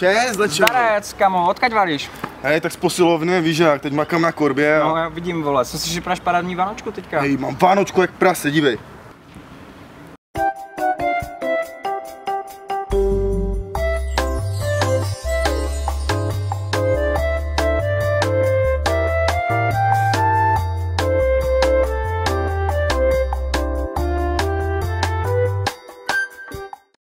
Čes, lečo. Starec, kamo, odkaď varíš? Hej, tak z posilovny, víš jak, teď makám na korbě No já vidím, vole, co si připraš parádní Vánočku teďka? Hej, mám Vánočku jak prase, dívej.